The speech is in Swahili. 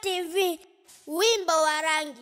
TV, wimbo wa rangi.